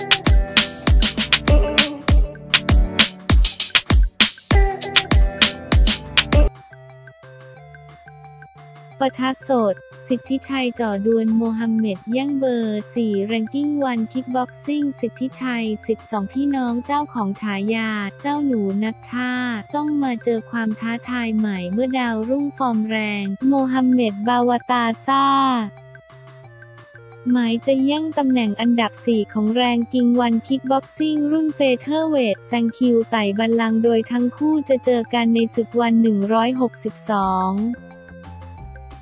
ปะทะสด สิทธิชัยจ่อดวลโมฮัมเหม็ดแย่งเบอร์ 4 ranking ONE คิกบ็อกซิ่ง สิทธิชัยศิษย์สองพี่น้องเจ้าของฉายา เจ้าหนูนักฆ่า ต้องมาเจอความท้าทายใหม่เมื่อดาวรุ่งฟอร์มแรง โมฮัมเหม็ดบูตาซา หมายจะแย่งตำแหน่งอันดับ 4 ของแรงกิง ONE คิกบ็อกซิ่งรุ่นเฟเธอร์เวทแซงคิวไต่บัลลังก์โดยทั้งคู่จะเจอกันในศึก ONE 162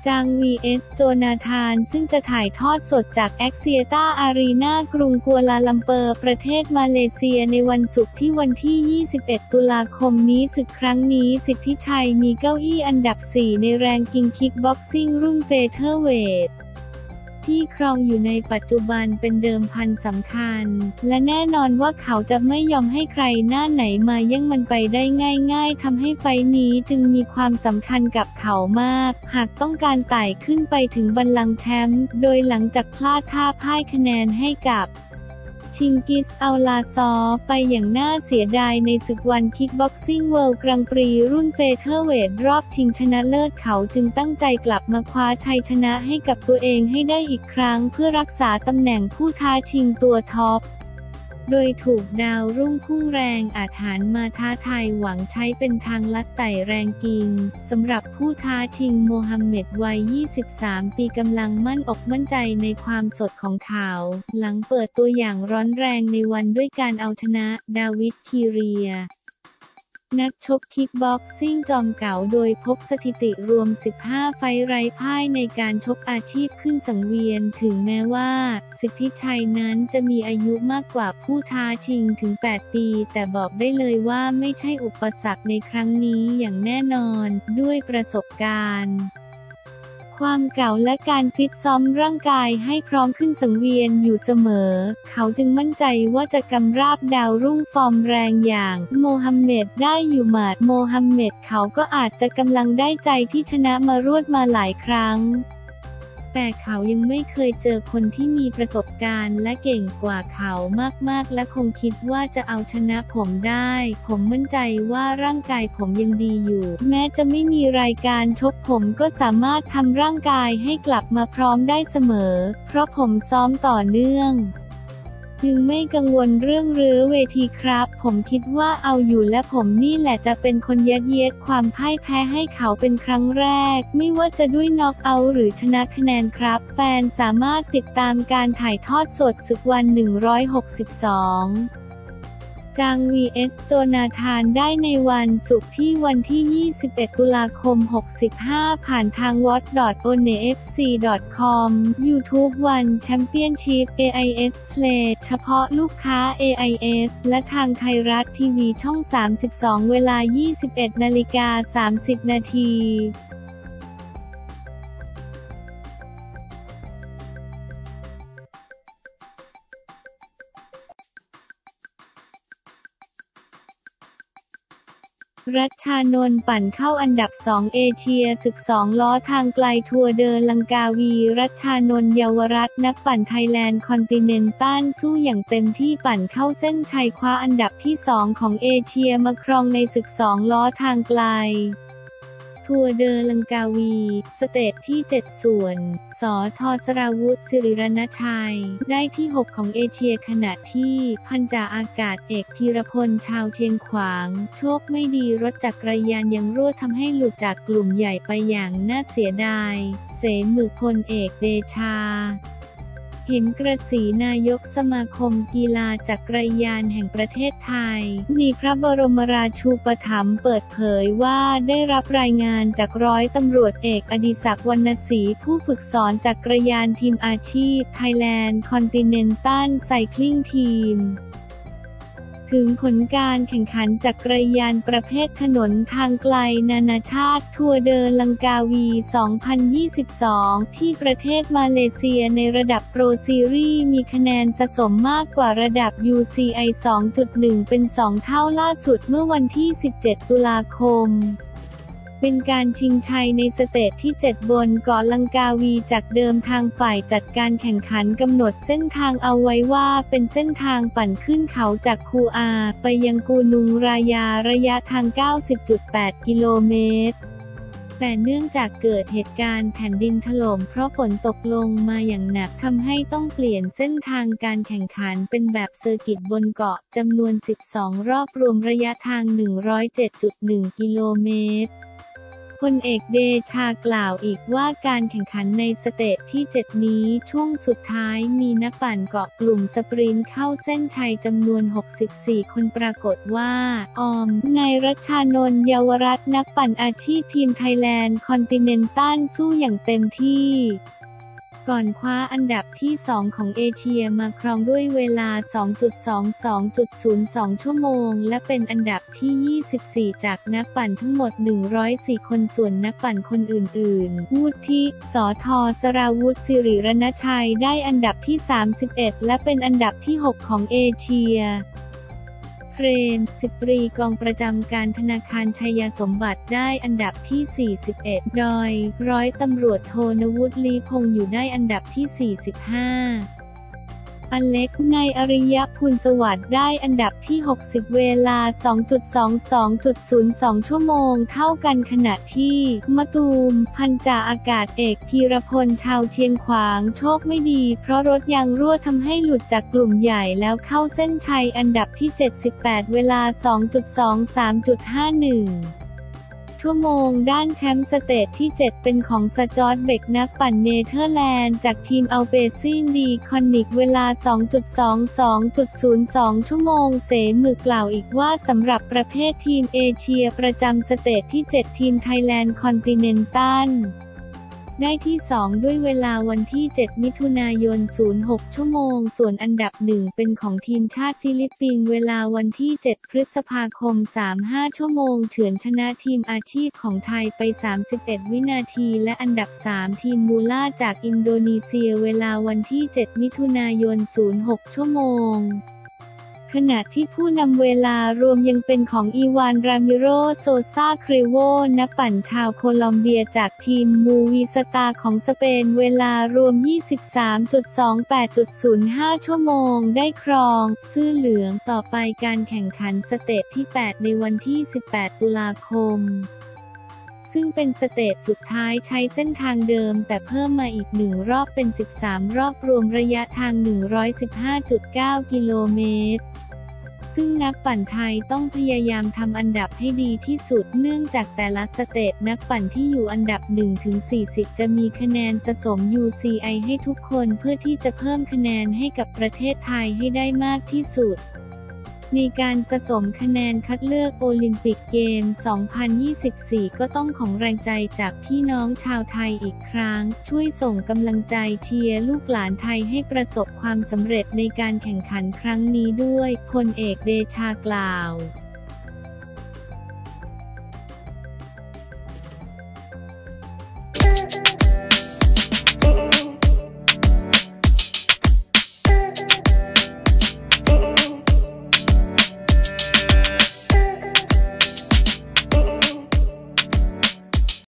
จาง vs โจนาธาน ซึ่งจะถ่ายทอดสดจาก Axiata Arena กรุงกัวลาลัมเปอร์ ประเทศมาเลเซียในวันศุกร์ที่วันที่ 21 ตุลาคมนี้ศึกครั้งนี้สิทธิชัยมีเก้าอี้อันดับ 4 ในแรงกิงคิกบ็อกซิ่งรุ่นเฟเธอร์เวท ที่ครองอยู่ในปัจจุบันเป็นเดิมพันสำคัญ และแน่นอนว่าเขาจะไม่ยอมให้ใครหน้าไหนมาแย่งมันไปได้ง่าย ๆทำให้ไฟต์นี้จึงมีความสำคัญกับเขามาก หากต้องการไต่ขึ้นไปถึงบัลลังก์แชมป์โดยหลังจากพลาดท่าพ่ายคะแนนให้กับ ชิงกิสอัลาซอไปอย่างน่าเสียดายในศึก ONE คิกบ็อกซิ่งเวิลด์กรังด์ปรีซ์รุ่นเฟเธอร์เวทรอบชิงชนะเลิศเขาจึงตั้งใจกลับมาคว้าชัยชนะให้กับตัวเองให้ได้อีกครั้ง เพื่อรักษาตำแหน่งผู้ท้าชิงตัวท็อป โดยถูกดาวรุ่งพุ่งแรงอาจหาญมาท้าทายหวังใช้เป็นทางลัดไต่แรงกิงสำหรับผู้ท้าชิงโมฮัมเหม็ดวัย 23 ปีกำลังมั่นอกมั่นใจในความสดของเขา หลังเปิดตัวอย่างร้อนแรงใน ONE ด้วยการเอาชนะดาวิดคีเรีย นักชกคิกบ็อกซิ่งจอมเก๋าโดยพกสถิติรวม 15 ไฟต์ไร้พ่ายในการชกอาชีพขึ้นสังเวียน ถึงแม้ว่า สิทธิชัยนั้นจะมีอายุมากกว่าผู้ท้าชิงถึง 8 ปี แต่บอกได้เลยว่าไม่ใช่อุปสรรคในครั้งนี้อย่างแน่นอน ด้วยประสบการณ์ ความเก๋าและการฟิตซ้อมร่างกายให้พร้อมขึ้นสังเวียนอยู่เสมอ เขาจึงมั่นใจว่าจะกำราบดาวรุ่งฟอร์มแรงอย่าง โมฮัมเหม็ดได้อยู่หมัดโมฮัมเหม็ดเขาก็อาจจะกำลังได้ใจที่ชนะมารวดมาหลายครั้ง แต่เขายังไม่เคยเจอคนที่มีประสบการณ์และเก่งกว่าเขามากๆ และคงคิดว่าจะเอาชนะผมได้ ผมมั่นใจว่าร่างกายผมยังดีอยู่ แม้จะไม่มีรายการชกผมก็สามารถทำร่างกายให้กลับมาพร้อมได้เสมอ เพราะผมซ้อมต่อเนื่อง จึงไม่กังวลเรื่องรื้อเวทีครับ ผมคิดว่าเอาอยู่และผมนี่แหละจะเป็นคนยัดเยียดความพ่ายแพ้ให้เขาเป็นครั้งแรก ไม่ว่าจะด้วยน็อกเอาท์หรือชนะคะแนนครับ แฟนสามารถติดตามการถ่ายทอดสดศึกวัน 162 จาง vs โจนาธานได้ในวันศุกร์ที่วันที่ 21 ตุลาคม 65 ผ่านทาง w a t o n e f c c o m YouTube One Championship AIS Play เฉพาะลูกค้า AIS และทางไทยรัฐทีวีช่อง 32 เวลา 21 นาฬิกา 30 นาที รัชชานนท์ปั่นเข้าอันดับ 2 เอเชียศึก 2 ล้อทางไกลทัวร์เดอลังกาวี รัชชานนท์เยาวรัตน์นักปั่นไทยแลนด์คอนติเนนตัลสู้อย่างเต็มที่ปั่นเข้าเส้นชัยคว้าอันดับที่ 2 ของเอเชียมาครองในศึก 2 ล้อทางไกล ทัวร์เดอลังกาวี สเตจที่ 7 ส่วน สอทอสราวุธสิริรณชัย ได้ที่ 6 ของเอเชียขณะที่ พันจ่าอากาศเอกพีรพลชาวเชียงขวาง โชคไม่ดีรถจักรยานยางรั่วทำให้หลุดจากกลุ่มใหญ่ไปอย่างน่าเสียดาย เสธ.หมึก พลเอกเดชา เหมกระศรีนายกสมาคมกีฬาจักรยานแห่งประเทศไทยมีพระบรมราชูปถัมภ์เปิดเผยว่าได้รับรายงานจากร้อยตำรวจเอกอดิศักดิ์วรรณศรีผู้ฝึกสอนจักรยานทีมอาชีพ Thailand Continental Cycling Team ถึงผลการแข่งขันจักรยานประเภทถนนทางไกลนานาชาติ ทัวร์เดินลังกาวี 2022 ที่ประเทศมาเลเซียในระดับโปรซีรีส์มีคะแนนสะสมมากกว่าระดับ UCI 2.1 เป็น 2 เท่าล่าสุดเมื่อวันที่ 17 ตุลาคม เป็นการชิงชัยในสเตจที่ 7 บนเกาะลังกาวีจากเดิมทางฝ่ายจัดการแข่งขันกำหนดเส้นทางเอาไว้ว่าเป็นเส้นทางปั่นขึ้นเขาจากคูอา ไปยังกูนุงรายาระยะทาง 90.8 กิโลเมตรแต่เนื่องจากเกิดเหตุการณ์แผ่นดินถล่มเพราะฝนตกลงมาอย่างหนักทำให้ต้องเปลี่ยนเส้นทางการแข่งขันเป็นแบบเซอร์กิตบนเกาะจำนวน 12 รอบรวมระยะทาง 107.1 กิโลเมตร พลเอกเดชากล่าวอีกว่าการแข่งขันในสเตจที่ 7 นี้ช่วงสุดท้ายมีนักปั่นเกาะกลุ่มสปรินต์เข้าเส้นชัยจำนวน 64 คนปรากฏว่า ออม นายรัชชานนท์เยาวรัตน์นักปั่นอาชีพทีมไทยแลนด์คอนติเนนตัลสู้อย่างเต็มที่ ก่อนคว้าอันดับที่ 2 ของเอเชียมาครองด้วยเวลา 2.22.02 ชั่วโมง และเป็นอันดับที่ 24 จากนักปั่นทั้งหมด 104 คนส่วนนักปั่นคนอื่นๆ วุฒิสอทอสราวุธสิริรณชัยได้อันดับที่ 31 และเป็นอันดับที่ 6 ของเอเชีย เฟรนสิบปรีกองประจำการธนาคารชัยสมบัติได้อันดับที่ 41 ดอย ร้อยตำรวจโทนวุฒิลีพงษ์อยู่ได้อันดับที่ 45 อเล็กซ์ นายอริยพูลสวัสดิ์ได้อันดับที่ 60 เวลา 2.22.02 ชั่วโมงเท่ากันขณะที่มะตูม พันจ่าอากาศเอกพีรพลชาวเชียงขวางโชคไม่ดี เพราะรถยางรั่วทำให้หลุดจากกลุ่มใหญ่แล้วเข้าเส้นชัยอันดับที่ 78 เวลา 2.23.51 ชั่วโมงด้านแชมป์สเตจที่ 7 เป็นของสจอร์ดเบกนักปั่นเนเธอร์แลนด์จากทีมอัลเปซินดีคอนนิกเวลา 2.22.02 ชั่วโมงเสมือกล่าวอีกว่าสำหรับประเภททีมเอเชียประจำสเตจที่ 7 ทีมไทยแลนด์คอนติเนนตัล ได้ที่ 2 ด้วยเวลาวันที่ 7 มิถุนายน 06 ชั่วโมง ส่วนอันดับ 1 เป็นของทีมชาติฟิลิปปินส์เวลาวันที่ 7 พฤษภาคม 35 ชั่วโมง เฉือนชนะทีมอาชีพของไทยไป 31 วินาที และอันดับ 3 ทีมมูล่าจากอินโดนีเซียเวลาวันที่ 7 มิถุนายน 06 ชั่วโมง ขณะที่ผู้นำเวลารวมยังเป็นของอีวาน รามิโรโซซาครโว นักปั่นชาวโคลอมเบียจากทีมมูวิสตาร์ของสเปนเวลารวม 23.28.05 ชั่วโมง ได้ครอง เสื้อเหลืองต่อไปการแข่งขันสเตจที่ 8 ในวันที่ 18 ตุลาคม ซึ่งเป็นสเตจสุดท้ายใช้เส้นทางเดิม แต่เพิ่มมาอีกหนึ่งรอบเป็น 13 รอบรวมระยะทาง 115.9 กิโลเมตรซึ่งนักปั่นไทยต้องพยายามทำอันดับให้ดีที่สุด เนื่องจากแต่ละสเตจนักปั่นที่อยู่อันดับ 1-40 จะมีคะแนนสะสม UCI ให้ทุกคนเพื่อที่จะเพิ่มคะแนนให้กับประเทศไทยให้ได้มากที่สุด ในการสะสมคะแนนคัดเลือกโอลิมปิกเกม 2024 ก็ต้องของแรงใจจากพี่น้องชาวไทยอีกครั้ง ช่วยส่งกำลังใจเชียร์ลูกหลานไทยให้ประสบความสำเร็จในการแข่งขันครั้งนี้ด้วยพลเอกเดชากล่าว